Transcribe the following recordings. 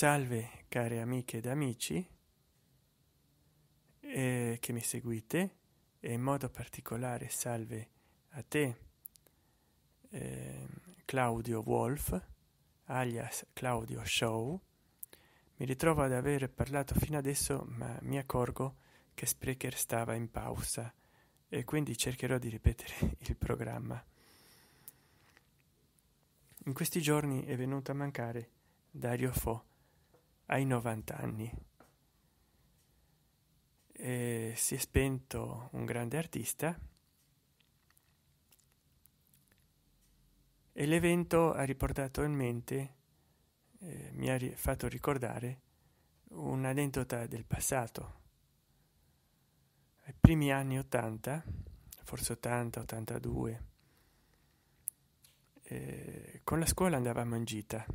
Salve care amiche ed amici eh, che mi seguite e in modo particolare salve a te eh, Claudio Wolf alias Claudio Show. Mi ritrovo ad aver parlato fino adesso ma mi accorgo che Sprecher stava in pausa e quindi cercherò di ripetere il programma. In questi giorni è venuto a mancare Dario Fo ai 90 anni. E si è spento un grande artista e l'evento ha riportato in mente, eh, mi ha ri- fatto ricordare un'aneddota del passato. Ai primi anni 80, forse 80, 82, eh, con la scuola andavamo in gita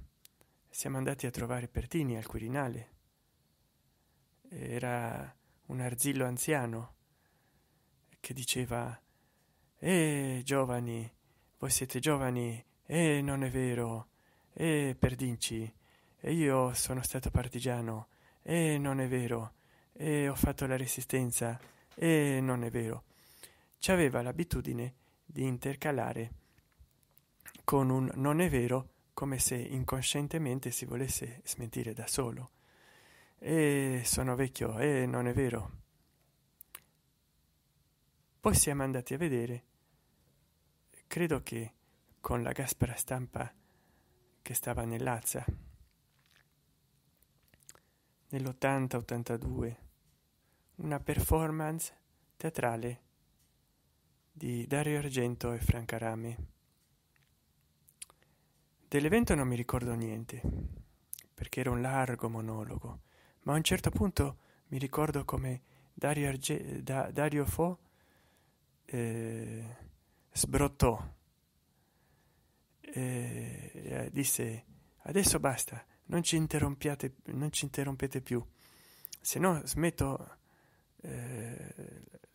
siamo andati a trovare Pertini al Quirinale. Era un arzillo anziano che diceva Eh, giovani, voi siete giovani, eh, non è vero, eh, perdinci, e io sono stato partigiano, eh, non è vero, eh, ho fatto la resistenza, eh, non è vero. Ci aveva l'abitudine di intercalare con un non è vero come se inconscientemente si volesse smentire da solo. E sono vecchio, e non è vero. Poi siamo andati a vedere, credo che con la gaspera stampa che stava nell'Azza, nell'80-82, una performance teatrale di Dario Argento e Franca Rame Dell'evento non mi ricordo niente, perché era un largo monologo, ma a un certo punto mi ricordo come Dario, Arge- da- Dario Fo eh, sbrottò e eh, disse adesso basta, non ci, interrompiate, non ci interrompete più, se no smetto eh,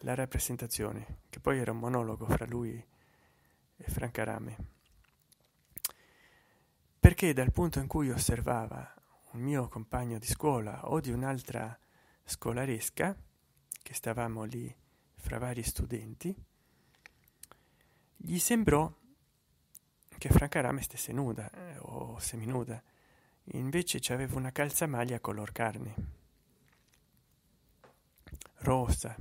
la rappresentazione, che poi era un monologo fra lui e Franca Rame perché dal punto in cui osservava un mio compagno di scuola o di un'altra scolaresca, che stavamo lì fra vari studenti, gli sembrò che Franca Rame stesse nuda eh, o seminuda, invece c'aveva una calzamaglia color carne, rossa.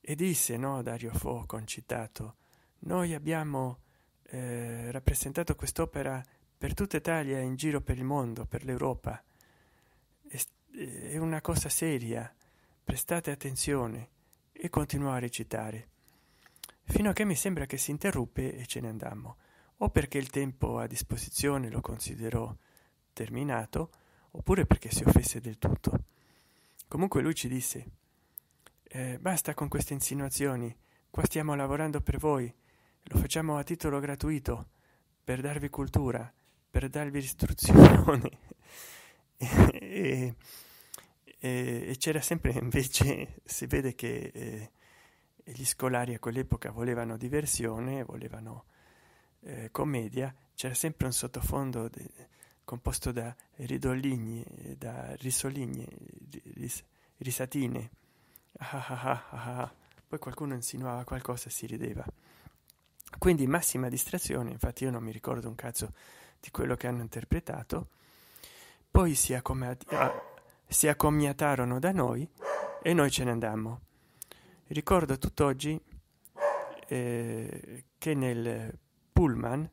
E disse, no, Dario Fo, concitato, noi abbiamo eh, rappresentato quest'opera per tutta Italia in giro per il mondo, per l'Europa. È, è una cosa seria, prestate attenzione e continuò a recitare, fino a che mi sembra che si interruppe e ce ne andammo, o perché il tempo a disposizione lo considerò terminato, oppure perché si offesse del tutto. Comunque lui ci disse, eh, basta con queste insinuazioni, qua stiamo lavorando per voi, lo facciamo a titolo gratuito per darvi cultura, per darvi istruzione. e, e, e, c'era sempre invece, si vede che eh, gli scolari a quell'epoca volevano diversione, volevano eh, commedia, c'era sempre un sottofondo de, composto da ridoligni, da risoligni, ris, risatine. Ah, ah, ah, Poi qualcuno insinuava qualcosa e si rideva quindi massima distrazione infatti io non mi ricordo un cazzo di quello che hanno interpretato. Poi si, accomati- ah, si accomiatarono da noi e noi ce ne andammo. Ricordo tutt'oggi eh, che nel pullman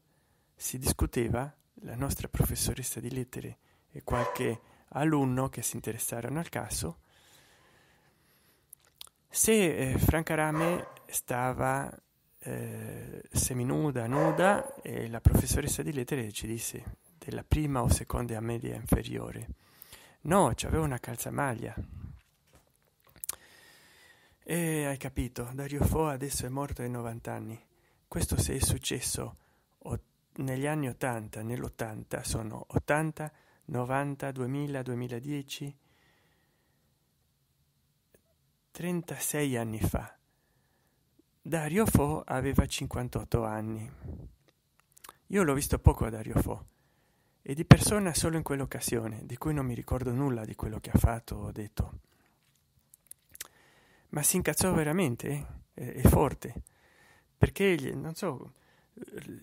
si discuteva la nostra professoressa di lettere e qualche alunno che si interessarono al caso se eh, Franca Rame stava eh, seminuda, nuda, e la professoressa di lettere ci disse della prima o seconda media inferiore. No, c'aveva una calzamaglia. E hai capito, Dario Fo adesso è morto ai 90 anni. Questo se è successo negli anni 80, nell'80, sono 80, 90, 2000, 2010, 36 anni fa. Dario Fo aveva 58 anni. Io l'ho visto poco a Dario Fo e di persona solo in quell'occasione di cui non mi ricordo nulla di quello che ha fatto o detto. Ma si incazzò veramente? Eh, forte? Perché non so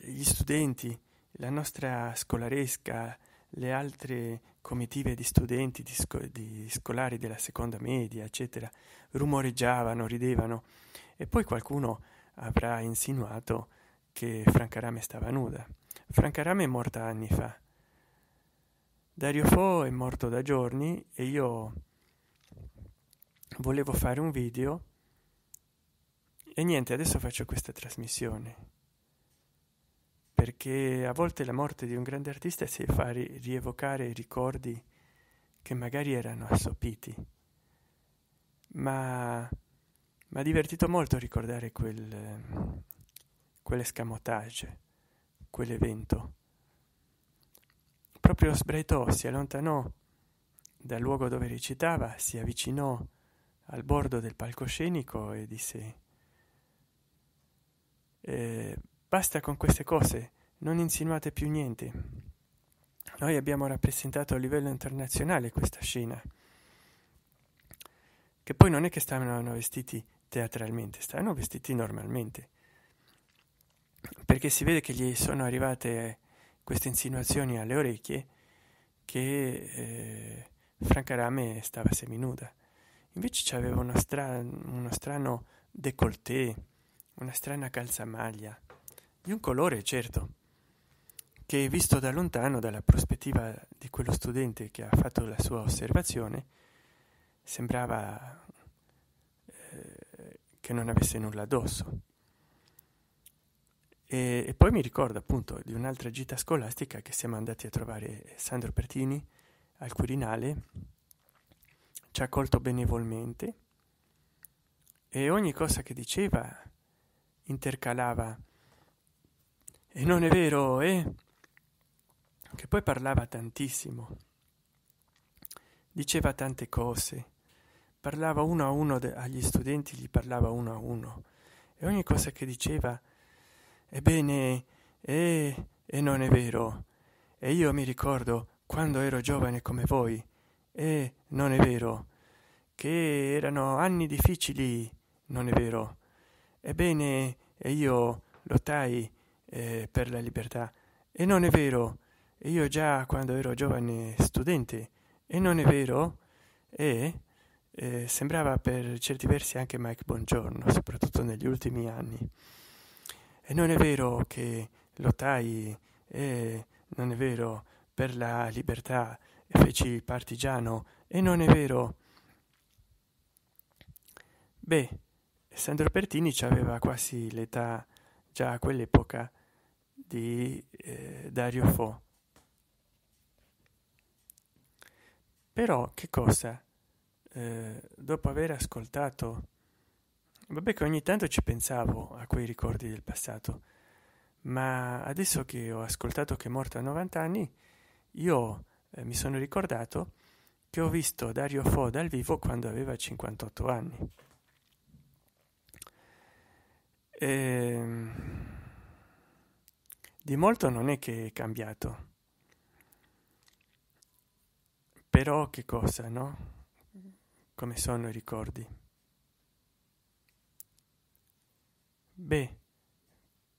gli studenti la nostra scolaresca le altre comitive di studenti di, sco di scolari della seconda media eccetera rumoreggiavano ridevano. E poi qualcuno avrà insinuato che francarame stava nuda. Francarame è morta anni fa. Dario fo è morto da giorni e io volevo fare un video. E niente adesso faccio questa trasmissione perché a volte la morte di un grande artista si fa ri rievocare ricordi che magari erano assopiti. Ma mi ha divertito molto ricordare quel quell'escamotage quell'evento. Proprio sbraitò si allontanò dal luogo dove recitava si avvicinò al bordo del palcoscenico e disse eh, basta con queste cose non insinuate più niente. Noi abbiamo rappresentato a livello internazionale questa scena. Che poi non è che stavano vestiti teatralmente stavano vestiti normalmente. Perché si vede che gli sono arrivate queste insinuazioni alle orecchie che eh, Franca Rame stava seminuda. Invece c'aveva uno, stra uno strano décolleté una strana calzamaglia di un colore certo che visto da lontano dalla prospettiva di quello studente che ha fatto la sua osservazione sembrava eh, che non avesse nulla addosso. E, e, poi mi ricordo appunto di un'altra gita scolastica che siamo andati a trovare Sandro Pertini al Quirinale ci ha accolto benevolmente e ogni cosa che diceva intercalava e non è vero eh? che poi parlava tantissimo. Diceva tante cose. Parlava uno a uno agli studenti gli parlava uno a uno. E ogni cosa che diceva ebbene eh, e non è vero. E io mi ricordo quando ero giovane come voi. E non è vero. Che erano anni difficili. Non è vero. Ebbene e io lottai eh, per la libertà. E non è vero. E io già quando ero giovane studente e non è vero e eh, sembrava per certi versi anche Mike Bongiorno soprattutto negli ultimi anni. E non è vero che lottai e non è vero per la libertà feci il partigiano e non è vero. Beh sandro pertini aveva quasi l'età già a quell'epoca di eh, dario fo però che cosa eh, dopo aver ascoltato vabbè che ogni tanto ci pensavo a quei ricordi del passato ma adesso che ho ascoltato che è morto a 90 anni io eh, mi sono ricordato che ho visto Dario Fo dal vivo quando aveva 58 anni. Ehm, di molto non è che è cambiato. Però che cosa, no? Come sono i ricordi? Beh,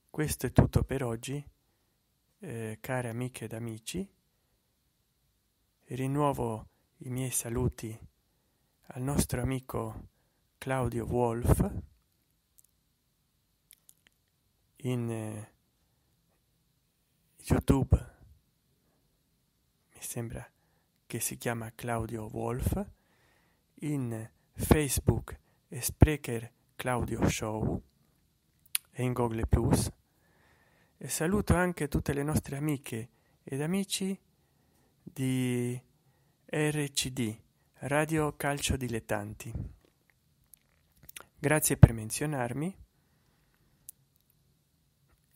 questo è tutto per oggi, eh, care amiche ed amici rinnovo i miei saluti al nostro amico Claudio Wolf in eh, YouTube. Mi sembra che si chiama Claudio Wolf. In Facebook e Sprecher Claudio Show e in Google Plus. E saluto anche tutte le nostre amiche ed amici di RCD, Radio Calcio Dilettanti. Grazie per menzionarmi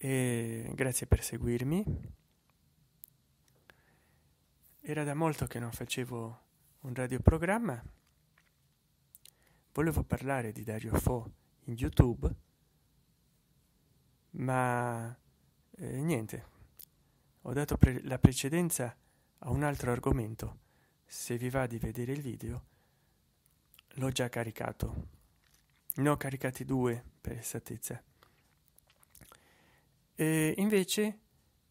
e grazie per seguirmi. Era da molto che non facevo un radioprogramma. Volevo parlare di Dario Fo in YouTube, ma eh, niente, ho dato pre- la precedenza a un altro argomento se vi va di vedere il video l'ho già caricato ne ho caricati due per esattezza e invece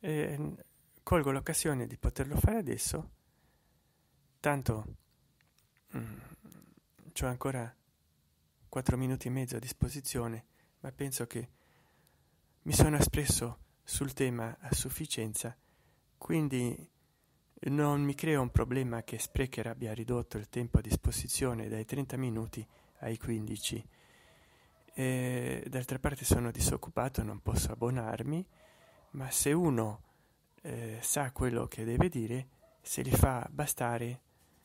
eh, colgo l'occasione di poterlo fare adesso. Tanto mm, ho ancora quattro minuti e mezzo a disposizione ma penso che mi sono espresso sul tema a sufficienza. Quindi non mi creo un problema che Sprecher abbia ridotto il tempo a disposizione dai 30 minuti ai 15 e d'altra parte sono disoccupato non posso abbonarmi ma se uno eh, sa quello che deve dire se li fa bastare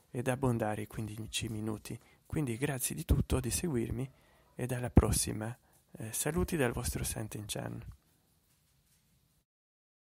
ed abbondare 15 minuti. Quindi grazie di tutto di seguirmi e alla prossima. Eh, saluti dal vostro Santen Chan